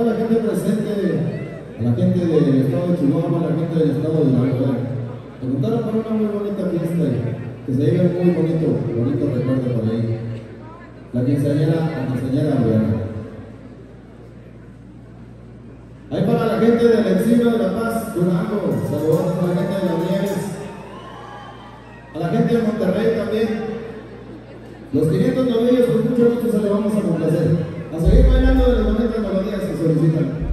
toda la gente presente, a la gente del estado de Chihuahua, a la gente del estado de Nueva Preguntaron por una muy bonita fiesta, que se lleve muy bonito, bonito recuerdo por ahí. La quinceañera, la quinceañera Oriana. Ahí para la gente del Encino de la Paz, Durango, saludos a la gente de Nieves, a la gente de Monterrey también. Los 500 novillos con mucho gusto se le vamos a complacer. A seguir bailando de las bonitas melodías que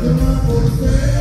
Canta você